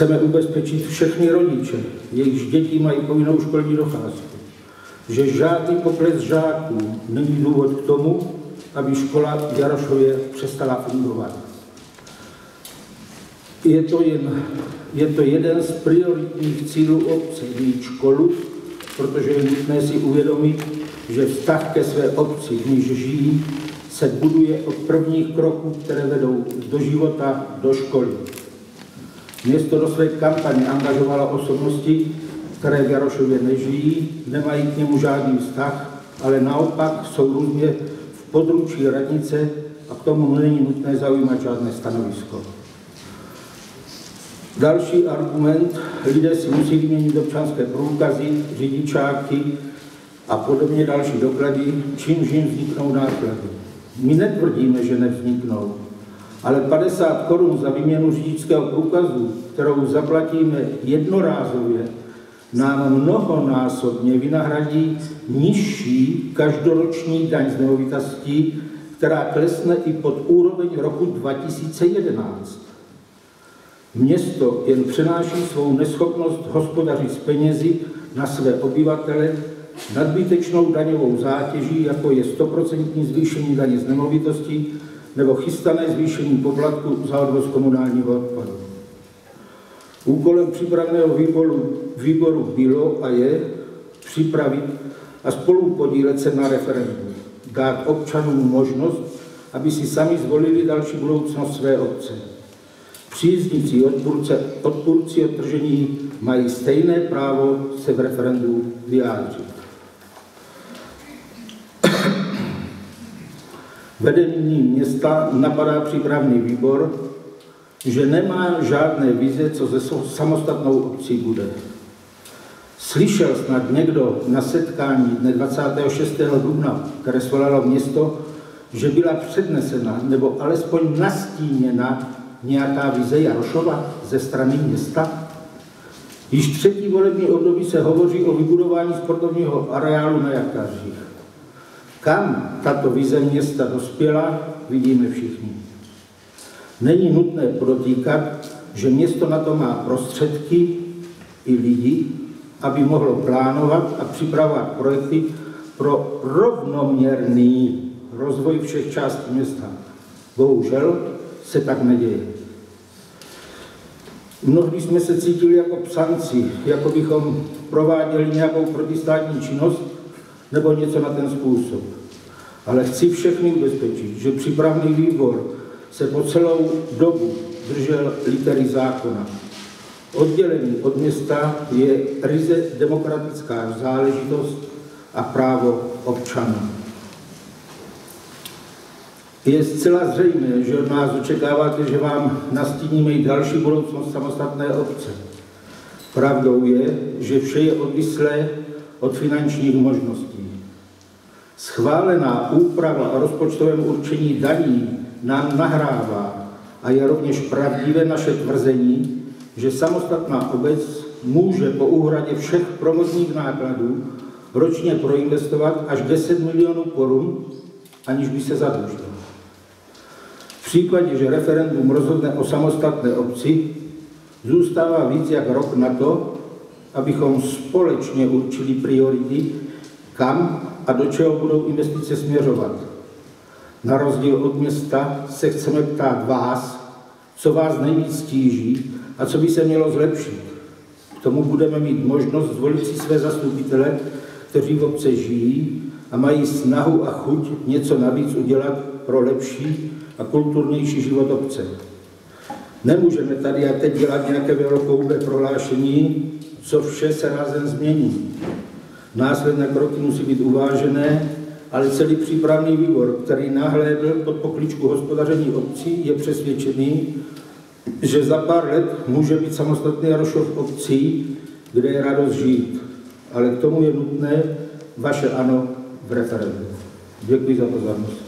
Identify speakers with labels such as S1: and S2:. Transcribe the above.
S1: Chceme ubezpečit všechny rodiče, jejichž děti mají povinnou školní docházku, že žádný pokles žáků není důvod k tomu, aby škola v Jarošově přestala fungovat. Je to, jen, je to jeden z prioritních cílů obce mít školu, protože je nutné si uvědomit, že vztah ke své obci, v níž žijí, se buduje od prvních kroků, které vedou do života, do školy. Město do své kampaně angažovalo osobnosti, které v Jarošově nežijí, nemají k němu žádný vztah, ale naopak jsou různě v područí radnice a k tomu není nutné zaujímat žádné stanovisko. Další argument, lidé si musí vyměnit občanské průkazy, řidičáky a podobně další doklady, čímž jim vzniknou náklady. My netvrdíme, že nevzniknou, ale 50 korun za výměnu řidičského průkazu, kterou zaplatíme jednorázově, nám mnohonásobně vynahradí nižší každoroční daň z nemovitostí, která klesne i pod úroveň roku 2011. Město jen přenáší svou neschopnost hospodařit s penězi na své obyvatele nadbytečnou daňovou zátěží, jako je 100% zvýšení daně z nemovitostí nebo chystané zvýšení poplatku za odvoz komunálního odpadu. Úkolem připraveného výboru, výboru bylo a je připravit a spolu podílet se na referendum, dát občanům možnost, aby si sami zvolili další budoucnost své obce. Příznicí odpůrce, odpůrci odtržení mají stejné právo se v referendu vyjádřit. Vedení města napadá přípravný výbor, že nemá žádné vize, co ze samostatnou obcí bude. Slyšel snad někdo na setkání dne 26. dubna, které svolalo město, že byla přednesena nebo alespoň nastíněna nějaká vize Jarošova ze strany města? Již třetí volební období se hovoří o vybudování sportovního areálu na Jakářích. Kam tato vize města dospěla, vidíme všichni. Není nutné podotýkat, že město na to má prostředky i lidi, aby mohlo plánovat a připravovat projekty pro rovnoměrný rozvoj všech částí města. Bohužel se tak neděje. Mnohdy jsme se cítili jako psanci, jako bychom prováděli nějakou protistátní činnost nebo něco na ten způsob. Ale chci všechny ubezpečit, že přípravný výbor se po celou dobu držel litery zákona. Oddělení od města je ryze demokratická záležitost a právo občanů. Je zcela zřejmé, že od nás očekáváte, že vám nastíníme i další budoucnost samostatné obce. Pravdou je, že vše je odvislé od finančních možností. Schválená úprava o rozpočtovém určení daní nám nahrává a je rovněž pravdivé naše tvrzení, že samostatná obec může po úhradě všech provozních nákladů ročně proinvestovat až 10 milionů korun, aniž by se zadlužila. V případě, že referendum rozhodne o samostatné obci, zůstává víc jak rok na to, abychom společně určili priority, kam a do čeho budou investice směřovat. Na rozdíl od města se chceme ptát vás, co vás nejvíc stíží a co by se mělo zlepšit. K tomu budeme mít možnost zvolit si své zastupitele, kteří v obce žijí a mají snahu a chuť něco navíc udělat pro lepší a kulturnější život obce. Nemůžeme tady a teď dělat nějaké velkoube prohlášení, co vše se rázem změní. Následné kroky musí být uvážené, ale celý přípravný výbor, který nahlédl pod pokličku hospodaření obcí, je přesvědčený, že za pár let může být samostatný Jarošov obcí, kde je radost žít. Ale k tomu je nutné vaše ano v referendu. Děkuji za pozornost.